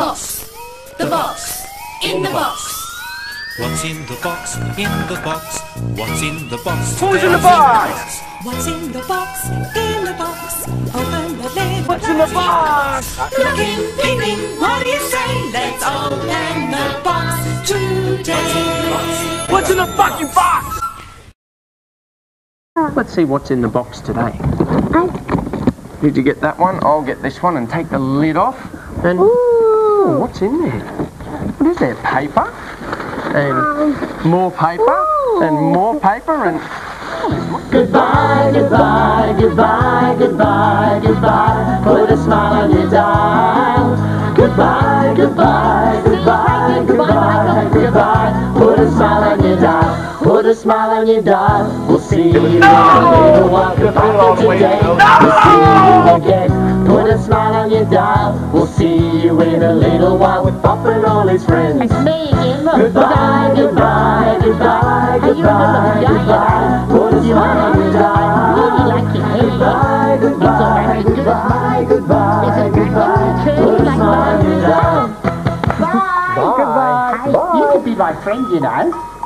box, the box, in the box. What's in the box? In the box. What's in the box? Who's in the box? What's in the box? In the box. Open the lid. What's in the box? Looking, peeping, what do you say? Let's open the box today. What's in the fucking box? Uh, let's see what's in the box today. Oh. Did you get that one? I'll get this one and take the lid off. And Ooh, Oh, what's in there? What is there? Paper and more paper and more paper and Goodbye, goodbye, goodbye, goodbye, goodbye. Put a smile on your dial. Goodbye, goodbye, goodbye, goodbye, goodbye. Put a smile on your dial. Put a smile on your dial. We'll see you in a little while. Goodbye for today. We'll see you again. In a little while with Pop and all his friends. It's me again, look. Goodbye, goodbye, goodbye, goodbye, goodbye. Put a smile on your dial. Really like your hair. Goodbye, goodbye, goodbye, goodbye, goodbye. Put a smile on your oh, dial. Bye. Goodbye. Hey, you could be my friend, you know.